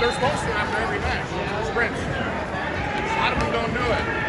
they're supposed to after every match. Sprints. A lot of them don't do it.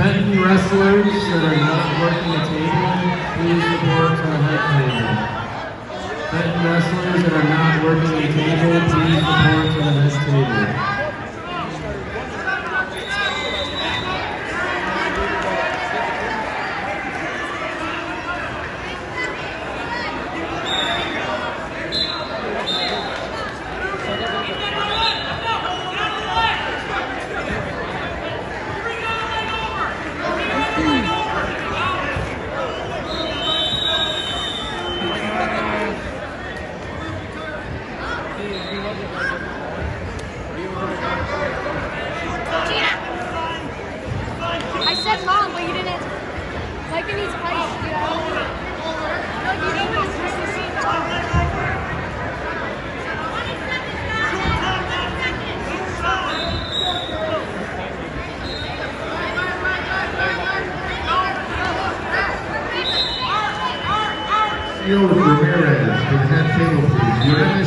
Benton wrestlers that are not working a table, please report to the head table. Benton wrestlers that are not working a table, please report to the head table. I said mom, but you didn't. Like it needs ice, Ramirez to the head table, please.